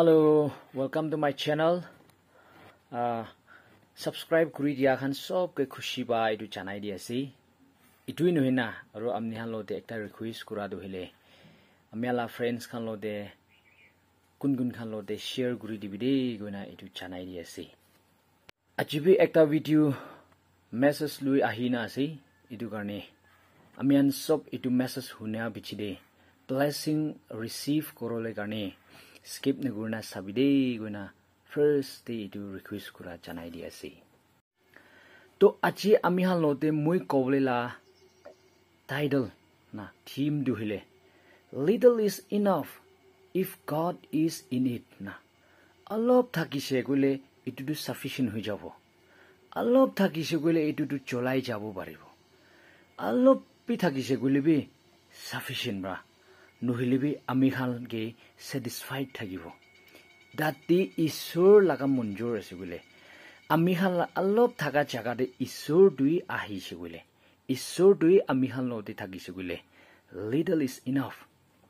Hello, welcome to my channel. Uh, subscribe kuri dia khan sob ke khushi ba idu chanai dia si. Itu inu hina aro amni han lo de ekta request kura do hele. Amyala friends khan lo de kun kun khan lo de share kuri di bide goina itu chanai dia si. Ajibi ekta video message lui ahina si itu karne. Amian sob itu message hunya bichide blessing receive korole karne. Ne gurna sabide guna first day to request kura janai dia si to achi ami hal note moi koble la title na theme du hile little is enough if god is in it na অলপ থাকিছে গ'লে এইটোতো sufficient হৈ যাব অলপ থাকিছে গ'লে এইটোতো চলাই যাব পাৰিব অলপি থাকিছে গ'লে বি চাফিচিয়েণ্ট বা নহ'লেবি আমি খানকে ছেটিছফাইড থাকিব। দাঁতি ঈশ্বৰ লগা মঞ্জুৰ আছে বোলে। আমি খান অলপ থকা জেগাতে ঈশ্বৰ দুই আহিছে বোলে। ঈশ্বৰ দুই আমি খান লগতে থাকিছে বোলে। Little is enough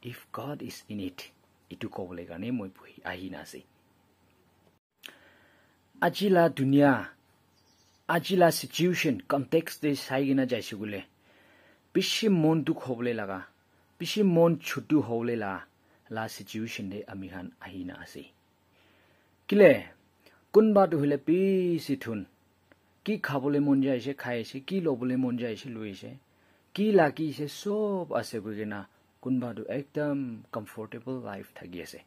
if God is in it এইটো ক'বলৈ কাৰণে মই পঢ়ি আহি নাছে আজিলা দুনিয়া আজিলা চিটুৱেশ্যন কণ্টেক্স চাই কিনে যাইছে বোলে। বেছি মন দুখ হ'বলৈ লগা। পিছি মন ছুটু হলে লা লা সিচুৱেশ্যন দে আমি খান আহি না আছে কিলে কোনবাটো হলে পিছি থুন কি খাবলৈ মন যাইছে খাই আছে কি ল'বলৈ মন যাইছে লৈছে কি লাগিছে চব আছে গৈ কিনা কোনোবাটো একদম কমফৰ্টেবল লাইফ থাকি আছে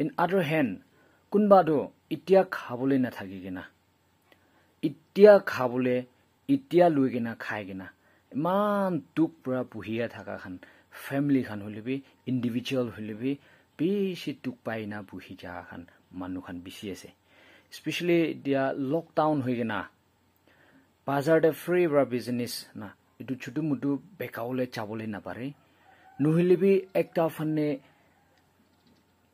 ইন আদাৰ হেণ্ড কোনোবাটো এতিয়া খাবলৈ নাথাকি কিনা এতিয়া খাবলৈ এতিয়া লৈ কিনা খাই কিনা ইমান দুখ পৰা পুহিয়া থকা ফেমিলি খান হলে বি ইণ্ডিভিজুৱেল হলে বি বেছি টুক পাই না বহি যা খান মানুহ খান বেছি আছে স্পেচিয়েলি এতিয়া লকডাউন হৈ কিনা বাজাৰতে ফ্ৰী পৰা বিজনেছ না এইটো চুটু মুটু বেকাবলৈ যাবলৈ নাপাৰে নহ'লে বি একটা ফানে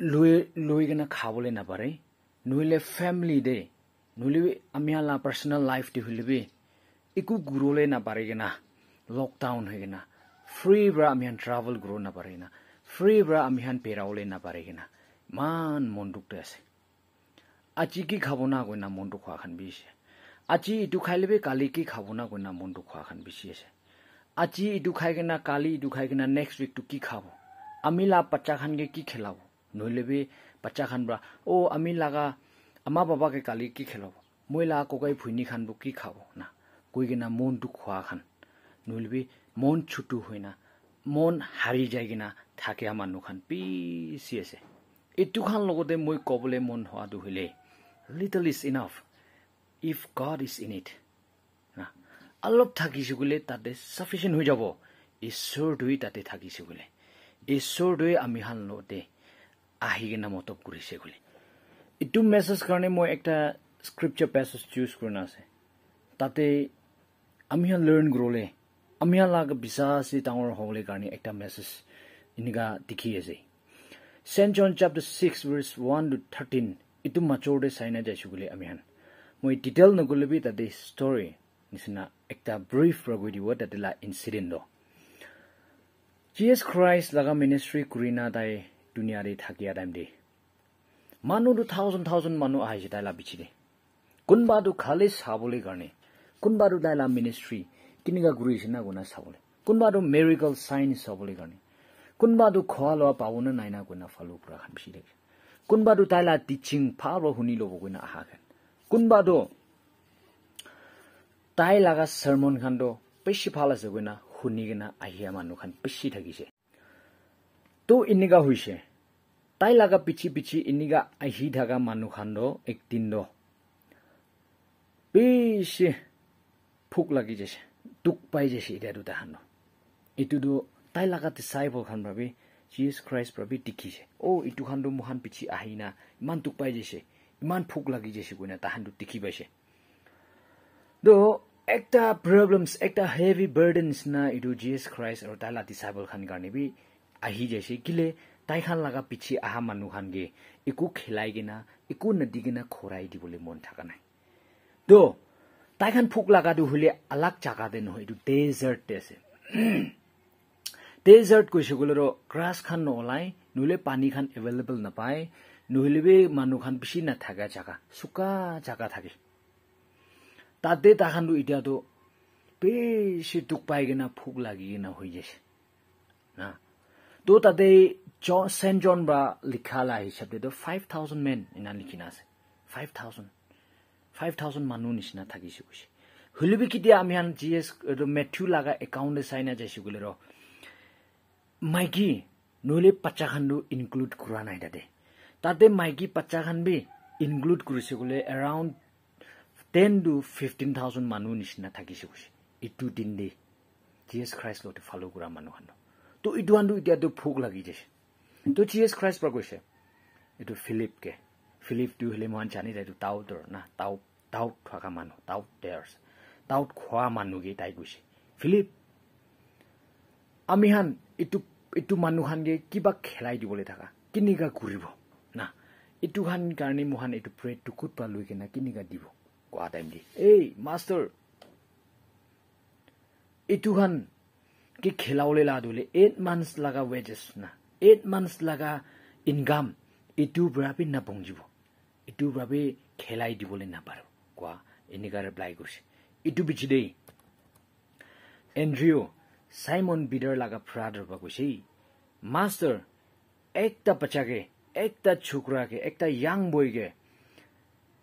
লৈ লৈ কিনে খাবলৈ নাপাৰে নহ'লে ফেমিলি দে নহ'লে বি আমি পাৰ্চনেল লাইফ দি হ'লে বি একো ঘূৰলৈ নাপাৰে কিনা লকডাউন হৈ কিনা ফ্ৰী পৰা আমি ট্ৰাভেল কৰিব নাপাৰে না ফ্ৰী পৰা আমি পেৰাবলৈ নাপাৰে কিনা ইমান মন আছে আজি কি খাব না কৈ না মনটো খোৱা খান বেছি আজি ইটো খাই ল'বি কালি কি খাব না কৈ না মনটো খোৱা খান বেছি আছে আজি ইটো খাই কিনা কালি ইটো খাই কিনা নেক্সট উইকটো কি খাব আমি লা বাচ্চা খানকে কি খেলাব নহ'লেবি বাচ্চা খান পৰা অ' আমি লাগা আমাৰ বাবাকে কালি কি খেলাব মই লা ককাই ভুইনি খানবোৰ কি খাব না কৈ কিনা মনটো খোৱা খান নহ'লেবি মন ছুটু হয় না মন হাৰি যায় কিনা থাকে মানুহ খান পিছি আছে। এইটো খান লগতে মই ক'বলৈ মন হোৱাটো হ'লে little is enough if God is in it অলপ থাকিছোঁ বোলে তাতে চাফিচিয়েণ্ট হৈ যাব। ঈশ্বৰটোৱে তাতে থাকিছোঁ বোলে। ঈশ্বৰটোৱে আমি খান লগতে আহি কিনে মতক কৰিছে বোলে। এইটো মেছেজ কাৰণে মই এটা স্ক্ৰিপচাৰ পেছেজ চুজ কৰি আছে। তাতে আমি লাৰ্ণ কৰোঁলে আমি লাগ বিশ্বাসী ডাঙৰ হ'বলৈ কাৰণে এটা মেছেজ এনেকুৱা দেখি আছে saint John chapter six verse one to thirteen এইটো মাছৰতে চাই নাই যাইছোঁ বুলি আমি হান মই ডিটেইল নগ'লেবি তাতে ষ্টৰি নিচিনা এটা ব্ৰিফ পৰা গৈ দিব তাতে লা ইনচিডেণ্ট জি এছ খ্ৰাইষ্ট লগা মিনিষ্ট্ৰি কৰি না তাই দুনিয়াৰে থাকিয়া টাইম দে মানুহটো থাউজেণ্ড থাউজেণ্ড মানুহ আহিছে তাই লা বিচি দে কোনোবাটো খালি চাবলৈ কাৰণে কোনোবাটো তাই লা মিনিষ্ট্ৰি কেনেকুৱা ঘূৰিছে না গুণা চাবলৈ কোনোবাটো মেৰিকেল চাইন চাবলৈ কাৰণে কোনোবাটো খোৱা লোৱা পাবনে নাই না গুণা ফালো পৰা খান বেছি থাকে কোনোবাটো তাইলা টিচিং ভাল শুনি ল'ব গুণা আহাখান কোনোবাটো তাই লগা চাৰ্মন খানটো বেছি ভাল আছে গুণা শুনি কিনা আহিয়া মানুহ খান বেছি থাকিছে তো এনেকুৱা হৈছে তাই লগা পিছি পিছি এনেকুৱা আহি থকা মানুহ খান একদিন বেছি ভোক লাগি যাইছে দুখ পাই যাইছে এতিয়া দুটা খান এইটোতো তাই লাগাতে চাইব খান ভাবি জিএছ খ্ৰাইষ্ট ভাবি দেখিছে অ' এইটো খানটো মোহান পিছি আহি না ইমান দুখ পাই যাইছে ইমান ভোক লাগি যাইছে কৈ না তাহানটো দেখি পাইছে তো একটা প্ৰব্লেমছ একটা হেভি বাৰ্ডেন নিচিনা এইটো জিএছ খ্ৰাইষ্ট আৰু তাই লাতি চাইবল খান কাৰণে বি আহি যাইছে কিলে তাই খান লগা পিছি আহা মানুহ খানগে একো খেলাই কিনা একো নদি কিনা খৰাই দিবলৈ মন থকা নাই তো তাইখান ফুক লাগাটো হ'লে আলাগ জাগাতে নহয় এইটো ডেজাৰ্টতে আছে। ডেজাৰ্ট কৈছে গ'লে ৰ গ্ৰাছ খান নলাই নহ'লে পানী খান এভেইলেবল নাপায় নহলে বে মানুহ খান বেছি নাথাকা জাগা চোকা জাগা থাকে। তাতে তাহানো এতিয়াতো বেছি দুখ পাই কিনা ভোক লাগি কিনা হৈ যাইছে। না। তো তাতে চেণ্ট জন বা লিখা লা হিচাপেতো ফাইভ থাউজেণ্ড মেন ইমান লিখিনা আছে। ফাইভ থাউজেণ্ড ফাইভ থাউজেণ্ড মানুহ নিচিনা থাকিছে কৈছে হ'লেবি কেতিয়া আমি আন জি এছ মেথিউ লগা একাউণ্টে চাই না যাইছোঁ বোলে ৰ মাইকী নহ'লে খানটো ইনক্লুড কৰা নাই তাতে তাতে মাইকী বাচ্চা খান বি ইনক্লুড কৰিছে বোলে around ten to fifteen thousand মানুহ নিচিনা থাকিছে কৈছে ইটো দিন দে জি এছ খ্ৰাইষ্ট লগতে ফ'ল' কৰা মানুহ খান তো ইটো খানটো এতিয়াতো ভোক লাগি যাইছে তো জি এছ খ্ৰাইষ্ট পৰা কৈছে এইটো ফিলিপকে ফিলিপটো হ'লে মই জানি যায় টাউটৰ না টাউ টাউট থকা মানুহ টাউট ডেয়াৰ্ছ টাউট খোৱা মানুহকে তাই কৈছে ফিলিপ আমি হান এইটো এইটো মানুহখানকে কিবা খেলাই দিবলৈ থাকা কেনেকুৱা ঘূৰিব না এইটো খান কাৰণে মোহান এইটো ব্ৰেডটো ক'ত পৰা লৈ কিনে কেনেকুৱা দিব কোৱা টাইম দি এই মাষ্টাৰ এইটো খান কি খেলাবলৈ লা দিলে এইট মান্থছ লগা ৱেজেছ না এইট মান্থছ লগা ইনকাম এইটোৰ পৰা বি নাপংজিব এইটোৰ বাবে খেলাই দিবলৈ নাপাৰো। কোৱা এনেকুৱা ৰিপ্লাই কৰিছে। এইটো বিচি দেই। এণ্ড্ৰিঅ' চাইমন বিডাৰ লগা ফ্ৰাডৰ পৰা কৈছে মাষ্টাৰ একটা বাচ্চাকে একটা ছোকৰাকে একটা য়াং বয়কে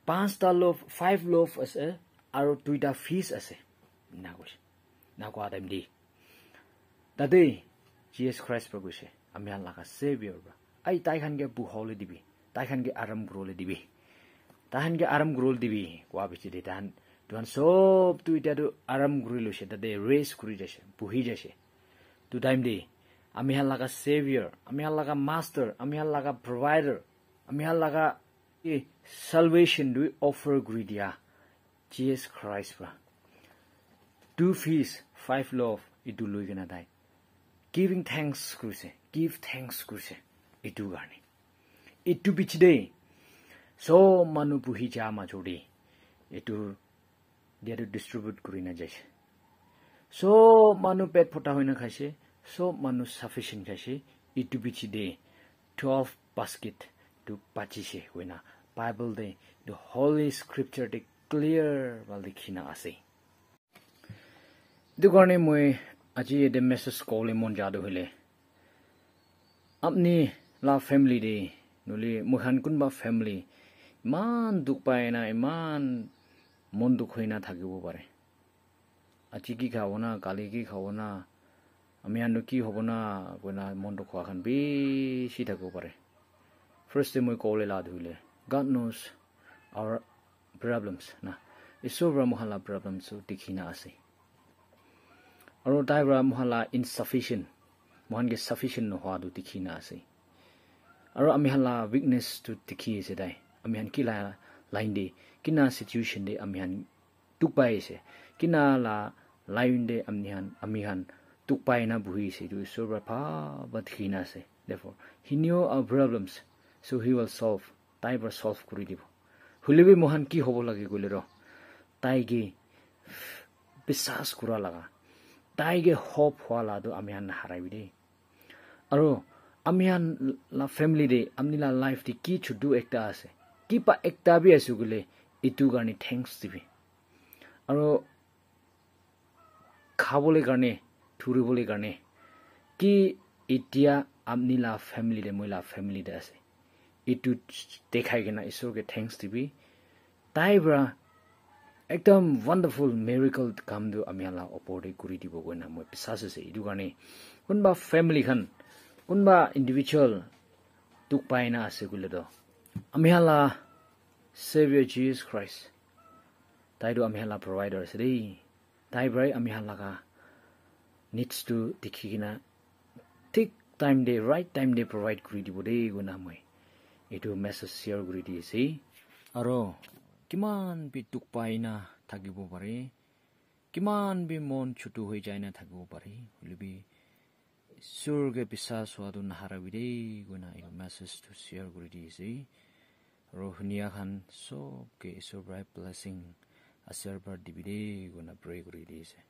পাঁচটা লোভ ফাইভ লোভ আছে আৰু দুইটা ফিজ আছে। না কৈছে। না কোৱা টাইম দি তাতে জি এছ খ্ৰাইষ্ট পৰা কৈছে আমি লগা চেভিয়ৰ পৰা এই তাইখানকে বুহাবলৈ দিবি তাইখানকে আৰাম কৰিবলৈ দিবি। তাহানকে আৰাম কৰিবলৈ দিবি। কোৱা বেছি দে তাহান। তোহান চবটো এতিয়াতো আৰাম কৰি লৈছে তাতে ৰেষ্ট কৰি যাইছে বহি যাইছে। তো টাইম দে আমি হাল লগা চেভিয়াৰ আমি হাল লগা মাষ্টাৰ আমি হাল লগা প্ৰভাইডাৰ আমি হাল লগা এই চালভেশ্যন দুই অফাৰ কৰি দিয়া। জি এছ খ্ৰাইষ্ট পৰা টু ফিজ ফাইভ লভ এইটো লৈ কিনে তাই। গিভিং থেংকছ কৰিছে গিভ থেংকছ কৰিছে এইটোৰ কাৰণে। এইটো পিছি দেই চব মানুহ পুহি যা মাজতে এইটোৰ দিয়াটো ডিষ্ট্ৰিবিউট কৰি নাযাইছে চব মানুহ পেট ফটা হৈ নাখাইছে চব মানুহ চাফিচিয়েণ্ট খাইছে ইটো পিছি দে টুৱেলভ বাস্কেটটো পাচিছে হয় না বাইবল দে দ্য হলি স্ক্ৰিপচাৰ দে ক্লিয়াৰ বা লিখি না আছে এইটো কাৰণে মই আজি এডে মেছেজ কলে মন যাদো হ'লে আপনি লা ফেমিলি দে নহ'লে মোখান কোনোবা ফেমিলি ইমান দুখ পায় না ইমান মন দুখ হৈ না থাকিব পাৰে আজি কি খাব না কালি কি খাব না আমি আনো কি হ'ব না কইনা মনটো খোৱাখান বেছি থাকিব পাৰে ফাৰ্ষ্টে মই ক'বলৈ লা ধৰিলে গড ন'জ আৱাৰ প্ৰব্লেমছ না ঈশ্বৰৰ পৰা মহালা প্ৰব্লেমছো দেখি না আছে আৰু পৰা মহালা ইনচাফিচিয়েণ্ট মহানকে চাফিচিয়েণ্ট নোহোৱাটো দেখি না আছে আৰু আমি হালা উইকনেছটো দেখি আছে তাই দে কিনা চিটুৱেশ্যন দে আমি হান টুক পাই আছে কিনা লা লাইন দে আমি হান আমি হান টুক পাই না বহি আছে এইটো ঈশ্বৰৰ পৰা ভাবা দেখি না আছে therefore he knew our problems so' he will solve তাইৰ পৰা চল্ভ কৰি দিব হ'লেবি মহান কি হ'ব লাগে গ'লে ৰ তাইকে বিশ্বাস কৰা লগা তাইকে হপ হোৱা লাটো আমি হান নাহাৰাবি দেই আৰু আমি হান ফেমিলি দে আমি লা লাইফ দি কি ছুটু একটা আছে কিবা একটা বি আছো গ'লে এইটো কাৰণে থেংকছ দিবি আৰু খাবলৈ কাৰণে ফুৰিবলৈ কাৰণে কি এতিয়া আপনি লা ফেমিলিতে মই লা ফেমিলিতে আছে এইটো দেখাই কিনে ঈশ্বৰকে থেংকছ দিবি তাইৰ পৰা একদম ৱাণ্ডাৰফুল মেৰিকল কামটো আমি লা ওপৰতে কৰি দিব গৈ না মই বিশ্বাস আছে এইটো কাৰণে কোনোবা ফেমিলিখন কোনোবা ইণ্ডিভিজুৱেল তোক পাই না আছে বোলেতো আমি হালা চেভিয়াৰ জিজ খ্ৰাইষ্ট তাইতো আমি হালা প্ৰভাইডাৰ আছে দেই তাইৰ পৰাই আমি হালাকা নিডছটো দেখি কিনা ঠিক টাইম দে ৰাইট টাইম দে প্ৰভাইড কৰি দিব দেই গুণা মই এইটো মেছেজ শ্বেয়াৰ কৰি দি আছে আৰু কিমান বি দুখ পাই না থাকিব পাৰে কিমান বি মন ছুটু হৈ যায় না থাকিব পাৰে হ'লেবি ঈশ্বৰকে বিশ্বাস হোৱাটো নাহাৰাবি দেই গুণা এই মেছেজটো শ্বেয়াৰ কৰি দি শুনিয়া খান চবকে ঈশ্বৰৰ পৰাই ব্লেছিং আশীৰ্বাদ দিবি দেই গুণা প্ৰে কৰি দিছে